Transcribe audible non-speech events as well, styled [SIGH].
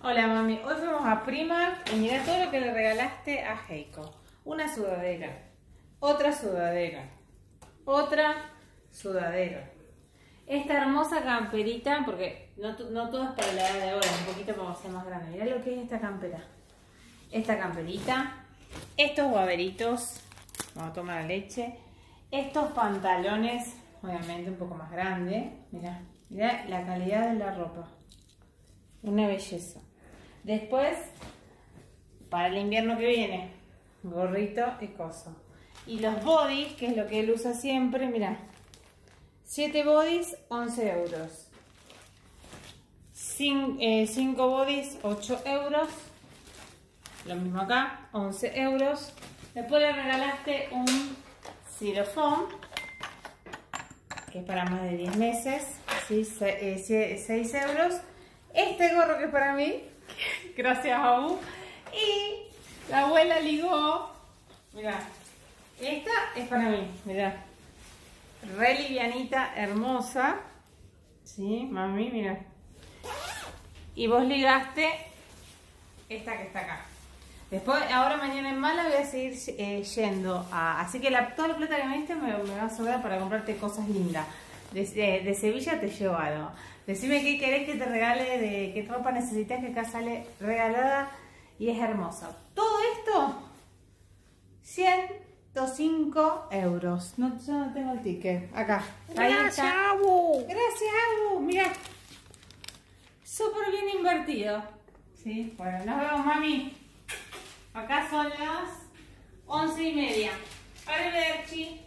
Hola mami, hoy fuimos a Primark y mira todo lo que le regalaste a Heiko. Una sudadera, otra sudadera, otra sudadera. Esta hermosa camperita, porque no, no todo es para la edad de ahora, un poquito para ser más grande. Mira lo que es esta campera. Esta camperita, estos guaveritos, vamos a tomar la leche, estos pantalones, obviamente un poco más grandes. Mira, mira la calidad de la ropa. Una belleza. Después, para el invierno que viene, gorrito y coso. Y los bodies, que es lo que él usa siempre, mira. 7 bodies, 11 euros. 5 eh, bodies, 8 euros. Lo mismo acá, 11 euros. Después le regalaste un xilofón, que es para más de 10 meses. ¿sí? 6 eh, euros. Este gorro que es para mí, [LAUGHS] gracias a U. Y la abuela ligó, mira, esta es para mí, mira re livianita, hermosa. ¿Sí? Mami, mira. Y vos ligaste esta que está acá. Después, ahora mañana en Mala voy a seguir eh, yendo. Así que la, toda la plata que me diste me, va a sobrar para comprarte cosas lindas. De, de, Sevilla te llevo algo. Decime qué querés que te regale, de qué ropa necesitas, que acá sale regalada y es hermosa. Todo esto, 100 5 euros. No, yo no tengo el ticket. Acá. Gracias, Abu. Gracias, Abu. Mira. Súper bien invertido. Sí, bueno, nos vemos, mami. Acá son las once y media. Arrivederci.